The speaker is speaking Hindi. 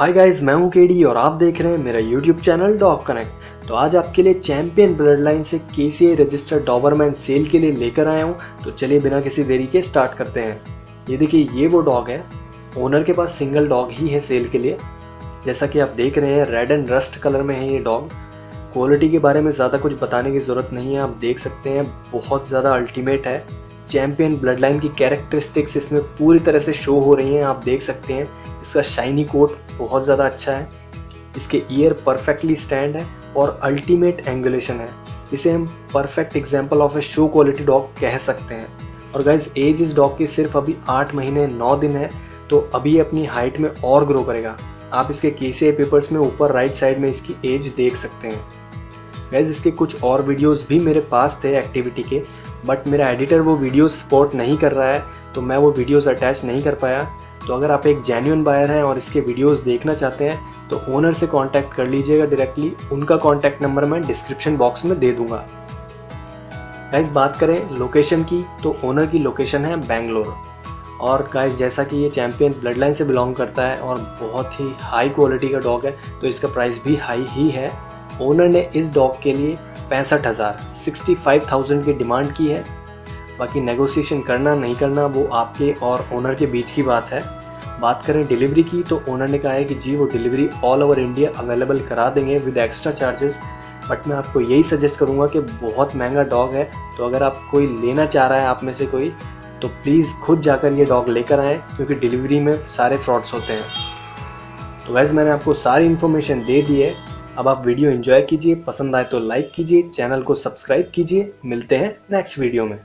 हाय गाइस मैं हूँ केडी और आप देख रहे हैं मेरा यूट्यूब चैनल डॉग कनेक्ट तो आज आपके लिए चैंपियन ब्लड लाइन से के रजिस्टर्ड डॉबरमैन सेल के लिए लेकर आया हूँ। तो चलिए बिना किसी देरी के स्टार्ट करते हैं। ये देखिए, ये वो डॉग है। ओनर के पास सिंगल डॉग ही है सेल के लिए। जैसा कि आप देख रहे हैं रेड एंड रस्ट कलर में है ये डॉग क्वालिटी के बारे में ज़्यादा कुछ बताने की ज़रूरत नहीं है। आप देख सकते हैं, बहुत ज़्यादा अल्टीमेट है। चैंपियन ब्लड लाइन की कैरेक्टरिस्टिक्स इसमें पूरी तरह से शो हो रही हैं, आप देख सकते हैं। इसका शाइनी कोट बहुत ज़्यादा अच्छा है। इसके ईयर परफेक्टली स्टैंड है और अल्टीमेट एंगुलेशन है। इसे हम perfect example of a show quality dog कह सकते हैं। और गाइज़ एज इस डॉग की सिर्फ़ अभी आठ महीने, नौ दिन है तो अभी अपनी हाइट में और ग्रो करेगा। आप इसके के पेपर्स में ऊपर राइट साइड में इसकी एज देख सकते हैं। गैस इसके कुछ और वीडियोस भी मेरे पास थे एक्टिविटी के। बट मेरा एडिटर वो वीडियोस सपोर्ट नहीं कर रहा है तो मैं वो वीडियोस अटैच नहीं कर पाया। तो अगर आप एक जेन्यून बायर हैं और इसके वीडियोस देखना चाहते हैं तो ओनर से कांटेक्ट कर लीजिएगा डायरेक्टली उनका कांटेक्ट नंबर मैं डिस्क्रिप्शन बॉक्स में दे दूँगा। गाइज़ बात करें लोकेशन की तो ओनर की लोकेशन है बेंगलोर और गाइज़ जैसा कि ये चैम्पियन ब्लड लाइन से बिलोंग करता है और बहुत ही हाई क्वालिटी का डॉग है तो इसका प्राइस भी हाई ही है। ओनर ने इस डॉग के लिए पैंसठ हज़ार। सिक्सटी फाइव थाउज़ेंड की डिमांड की है। बाकी नेगोशिएशन करना, नहीं करना, वो आपके और ओनर के बीच की बात है। बात करें डिलीवरी की तो ओनर ने कहा है कि जी, वो delivery all over India available करा देंगे विद एक्स्ट्रा चार्जेस बट मैं आपको यही सजेस्ट करूँगा कि बहुत महँगा डॉग है। तो अगर आप कोई लेना चाह रहा है आप में से कोई तो प्लीज़ खुद जाकर ये डॉग लेकर आएँ, क्योंकि डिलीवरी में सारे फ्रॉड्स होते हैं। तो वैसे मैंने आपको सारी इन्फॉर्मेशन दे दी है। अब आप वीडियो एंजॉय कीजिए, पसंद आए तो लाइक कीजिए, चैनल को सब्सक्राइब कीजिए, मिलते हैं नेक्स्ट वीडियो में।